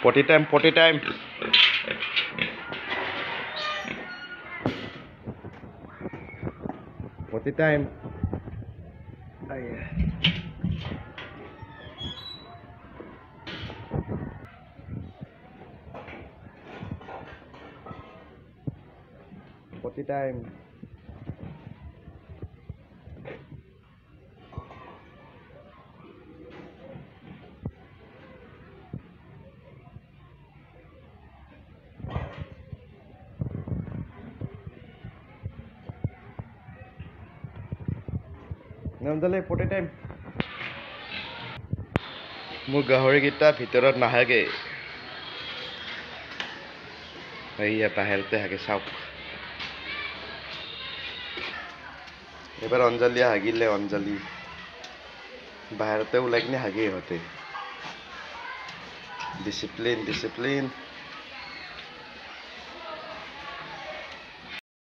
Potty time, potty time. Potty time. Ayan. Potty time. নন্দলে পটি time মোৰ গাহৰিকেইটা ভিতৰত নাহাগে এইয়া বাহিৰতে হাগে চাওক এইবাৰ অঞ্জলি হাগিলে অঞ্জলি বাহিৰতে ওলাই কিনে হাগে ইহঁতে ডিচিপ্লিন ডিচিপ্লিন